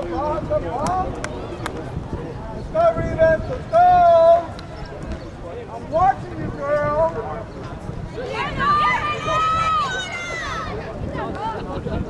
come I'm watching you, girl. Yeah, yeah.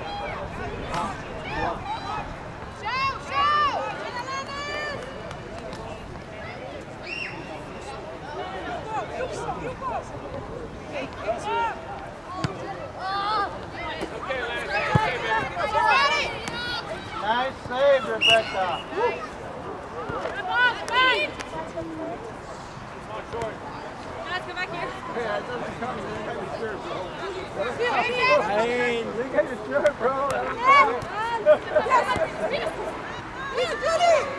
save, Rebecca. Guys, come back here. Yeah, it come any shirt, bro. Yes. I mean, your shirt, bro. Dale,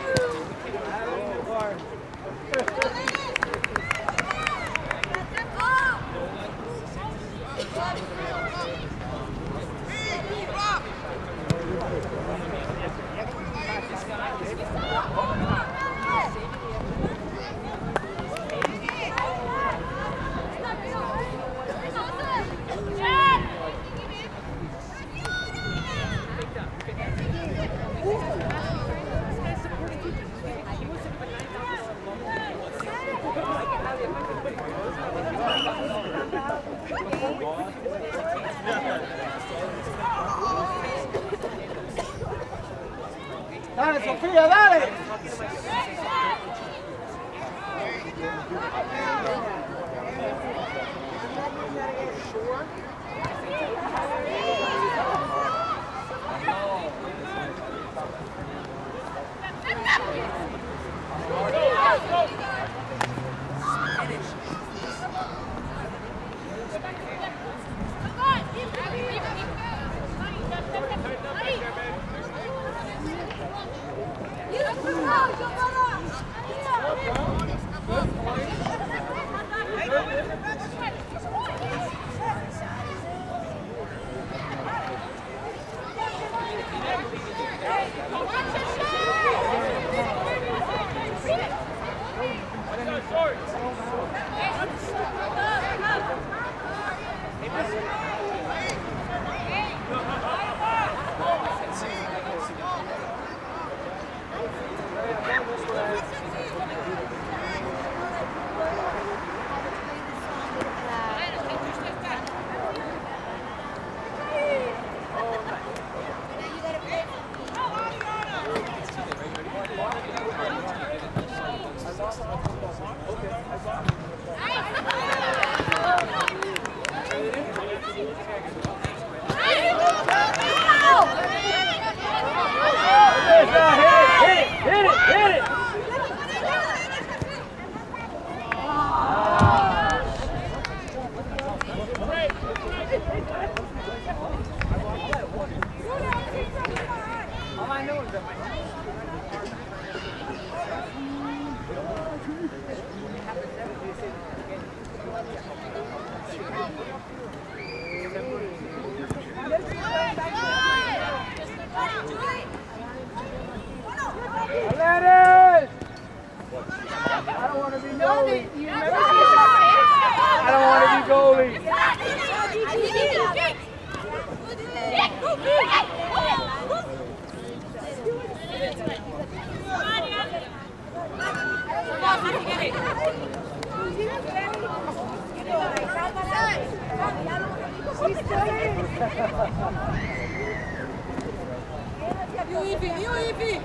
You Evie, you Evie.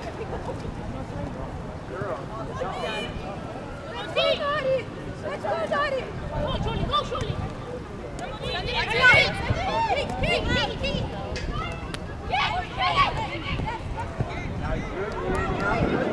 Let's go, Dottie! Go, Julie, go, Julie! You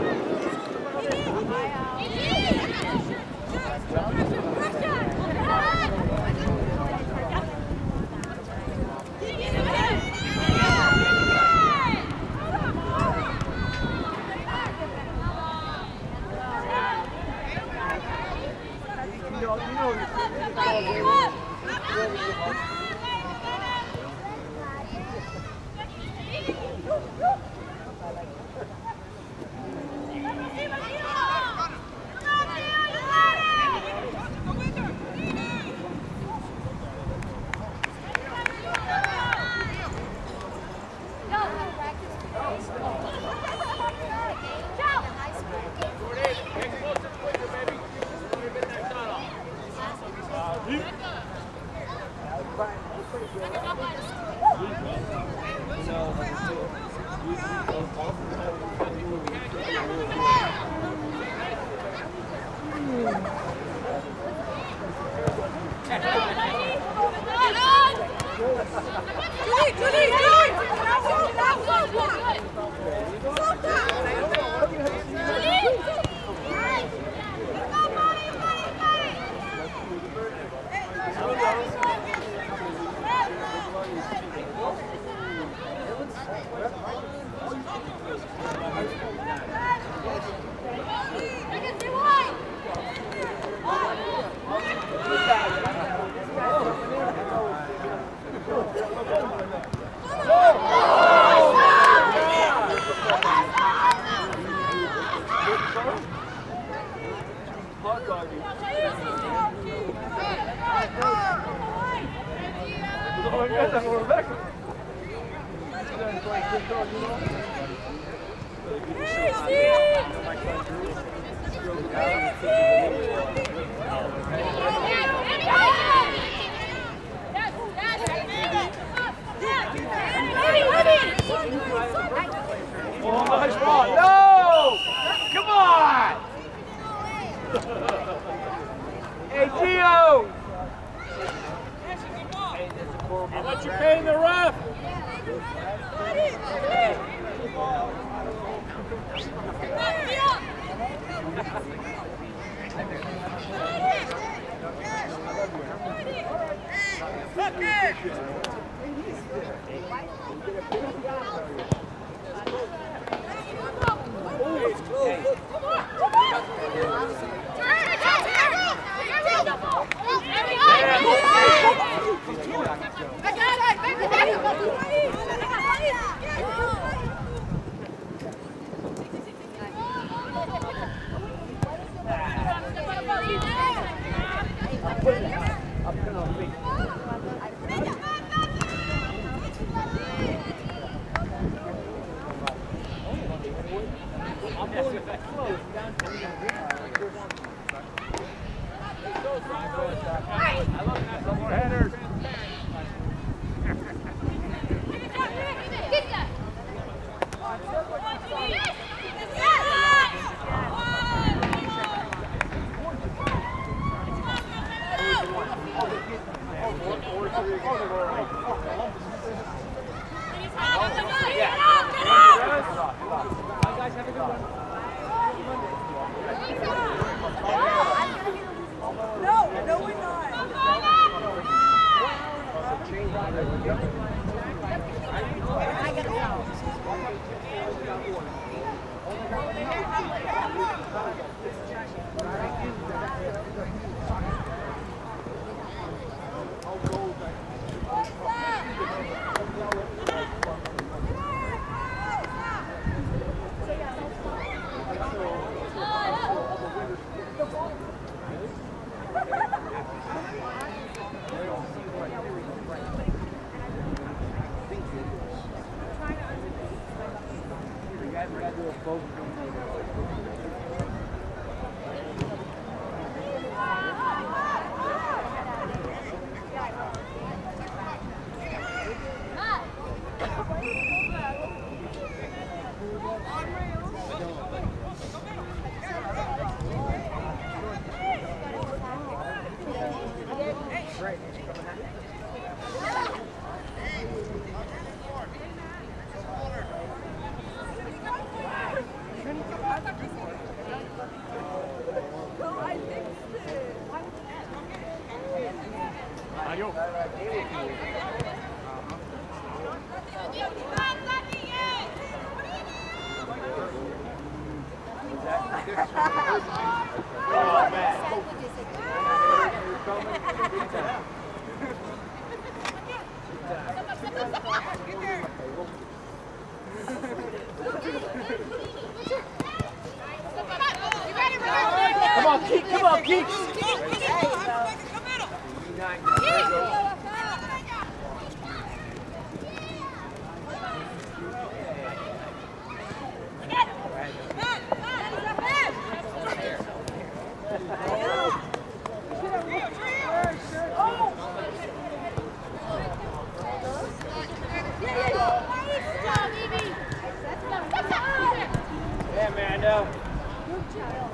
Yeah,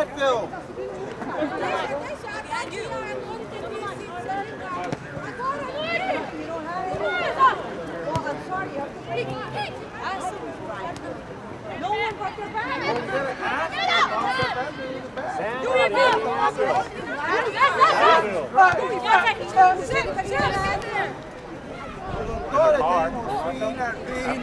Advil! That bean.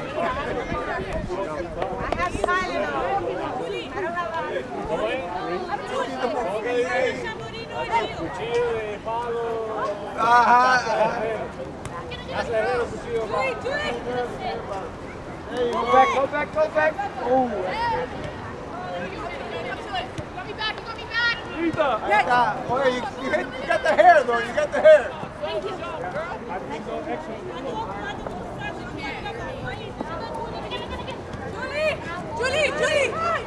I have have Cuchillo de palo. Ajá. You Go back, go back, go back. Oh, Rita. Ahí you, you, hit, you got the hair, though. You got the hair. Thank Julie, Julie! You're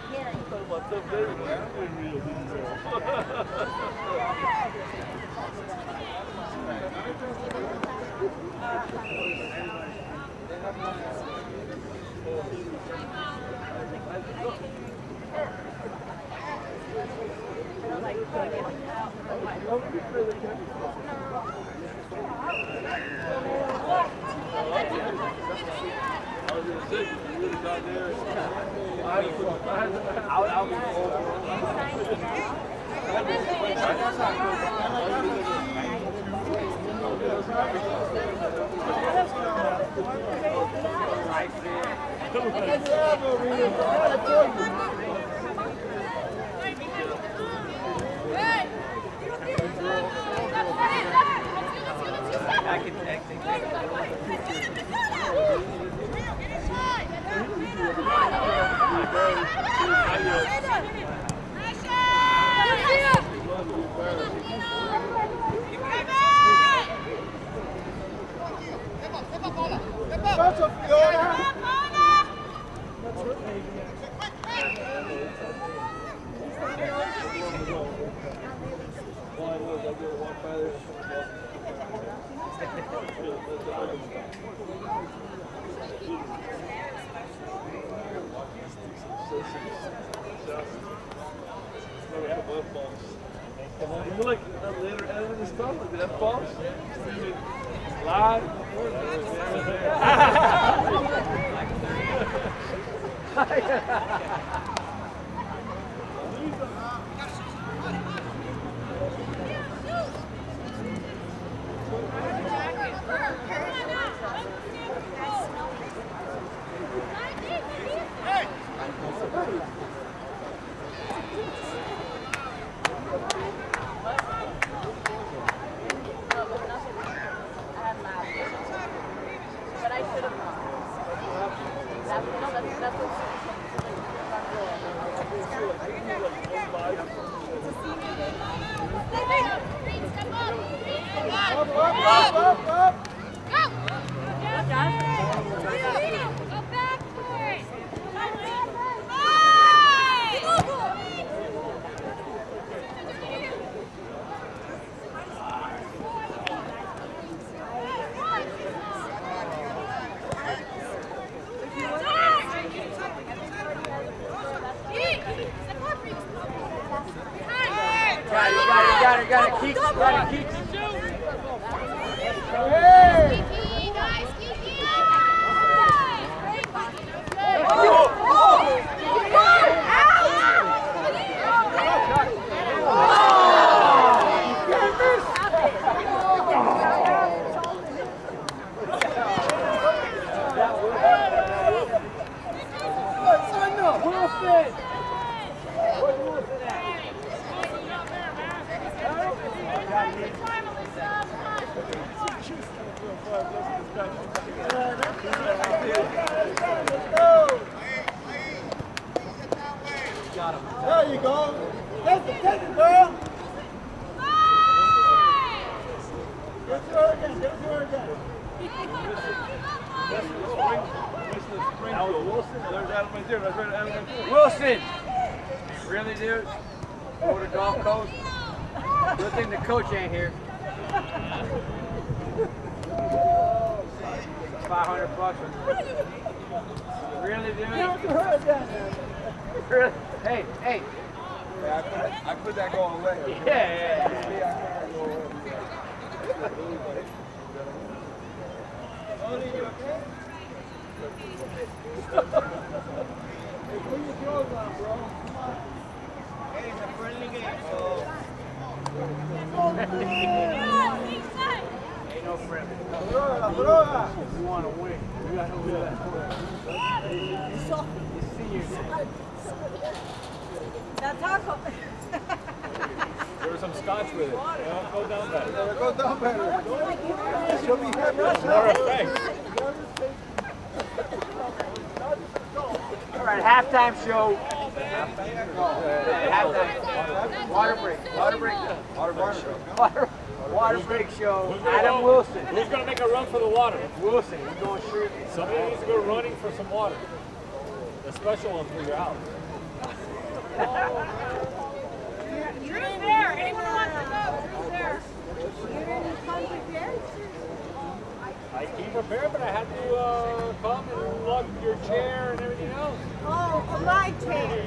hey. Unite, unite. Take it easy. Take it Esa. You En dan moeilijk, dan later even is dat, dan pas. Live. Gracias. There. Take it, take it, girl. Give to her again, give to her again. Wilson, there's Adam right there. That's right, Adam right there. Wilson! Really, dude? Go to golf coach? Good thing the coach ain't here. Five hundred bucks. Really, dude? to her again. Really? Hey, hey. I put, I put that going away. Yeah, yeah, yeah. Tony, you okay? Hey, put your clothes on, bro. Come on. Hey, it's a friendly game, so. Ain't no friend. Droga, droga. You want to win. You got to do that. It's senior. Now taco. there was some scotch with it. No, go down better. No, go down better. She'll be happy. Laura, thanks. All right, halftime show. Halftime. Water break. Water break. Water break show. Water break. Show. Adam Wilson. Who's going to make a run for the water? Wilson. He's going shooting. Somebody needs to go running for some water. The special one for you're out. I came prepared, but I had to uh, come and lug your chair and everything else. Oh, my chair.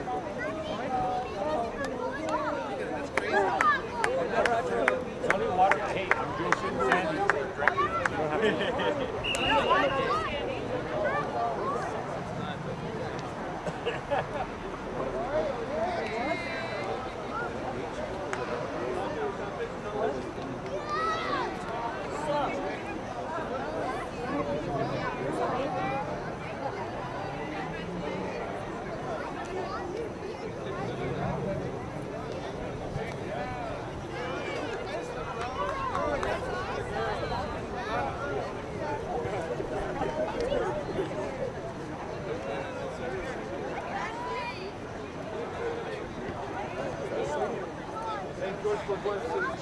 Thank you. Ha, ha, ha. for questions.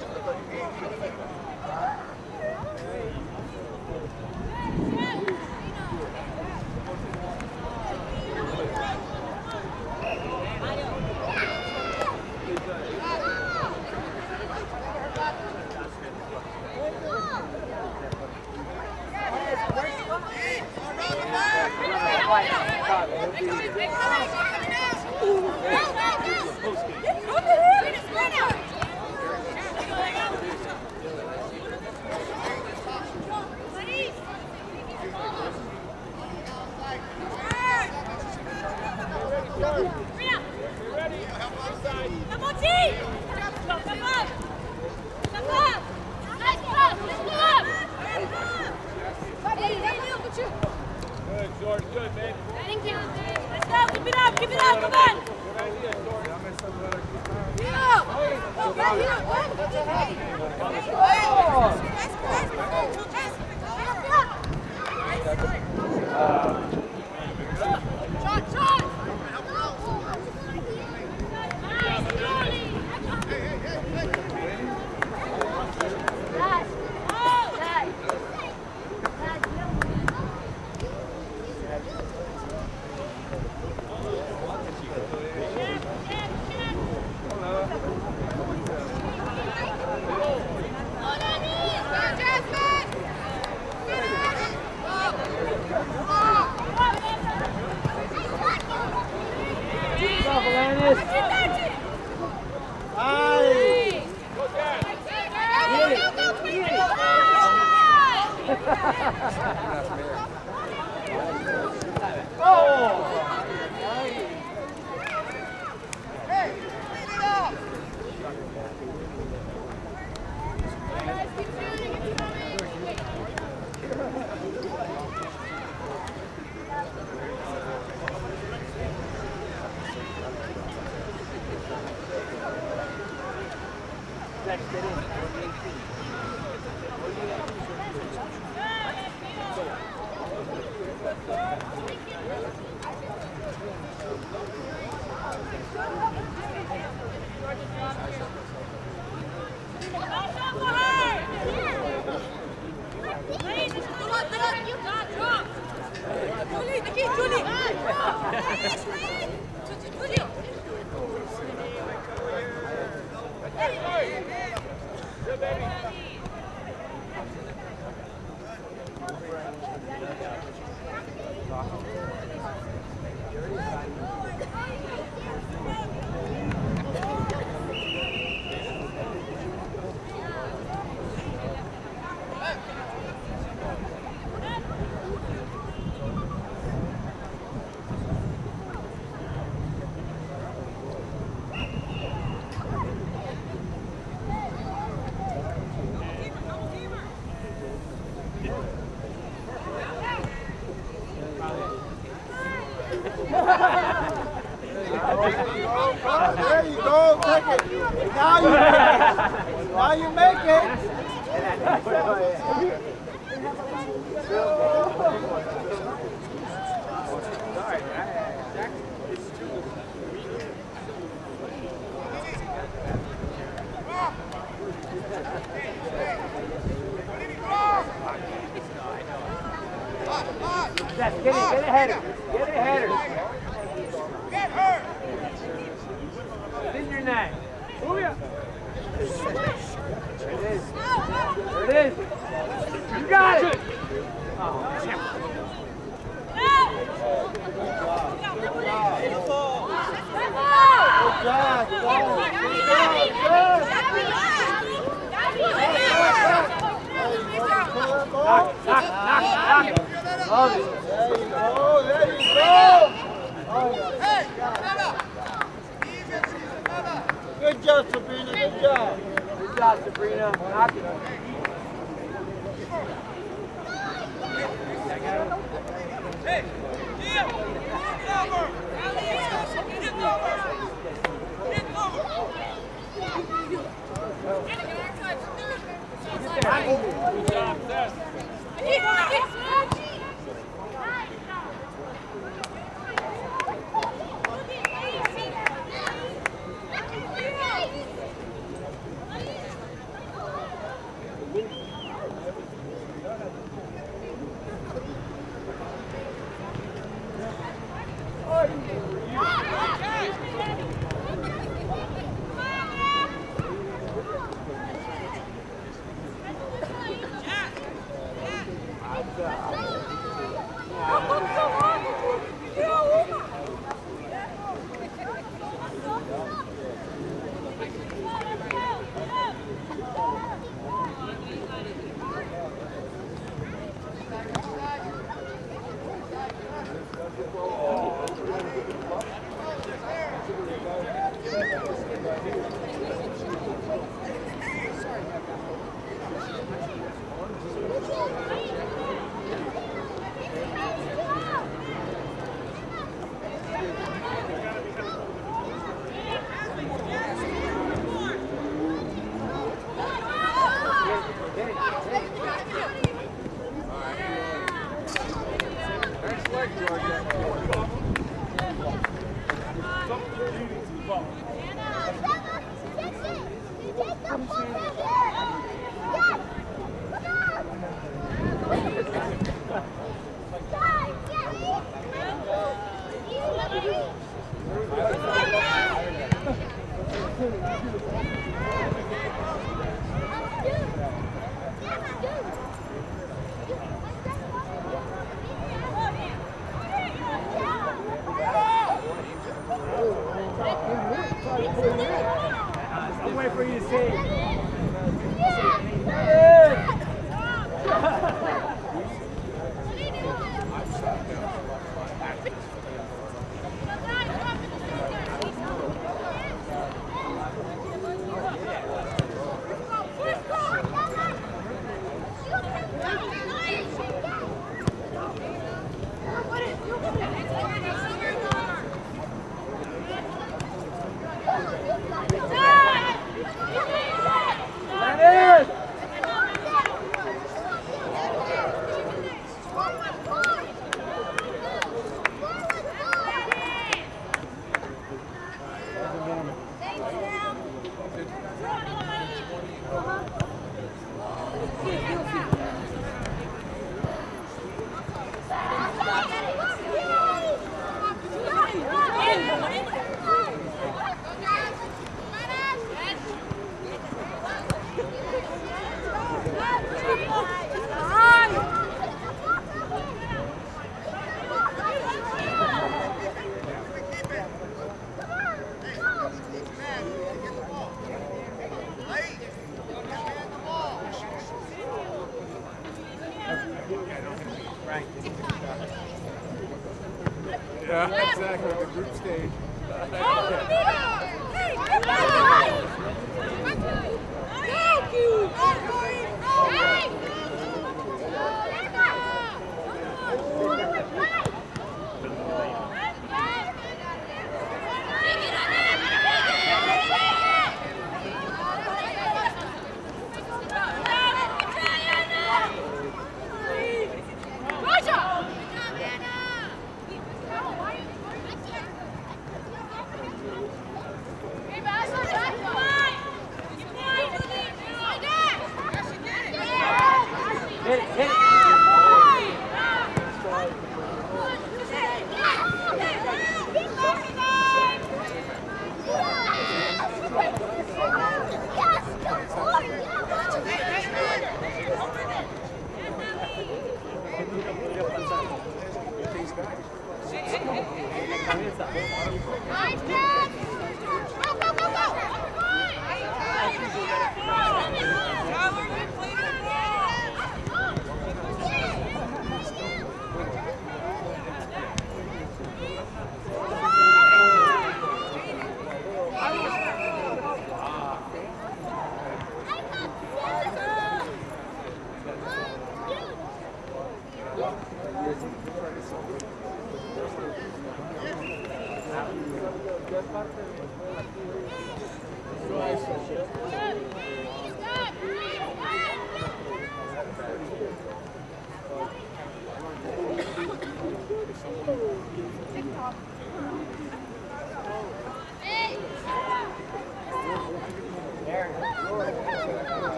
Good. pasajeros.